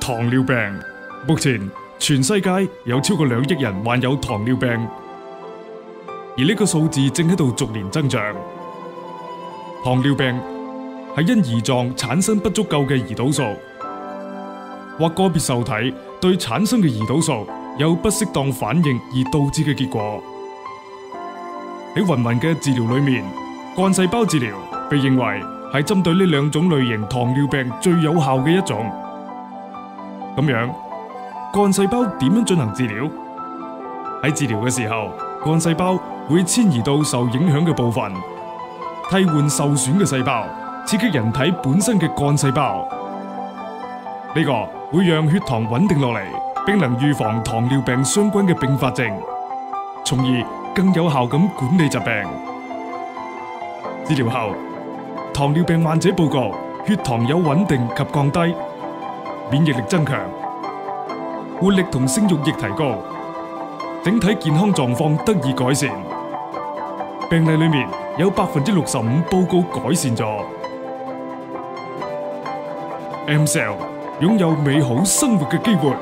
糖尿病目前全世界有超过两亿人患有糖尿病，而呢个数字正喺度逐年增长。糖尿病系因胰脏产生不足够嘅胰岛素，或个别受体对产生嘅胰岛素有不适当反应而导致嘅结果。喺云云嘅治疗里面，干细胞治疗被认为系针对呢两种类型糖尿病最有效嘅一种。咁样，干细胞点样进行治疗？喺治疗嘅时候，干细胞会迁移到受影响嘅部分，替换受损嘅细胞，刺激人体本身嘅干细胞。呢个会让血糖稳定落嚟，并能预防糖尿病相关嘅并发症，从而更有效咁管理疾病。治疗后，糖尿病患者报告血糖有稳定及降低。免疫力增强，活力同性欲亦提高，整体健康状况得以改善。病例里面有百分之六十五报告改善咗。M Cell 拥有美好生活嘅机会。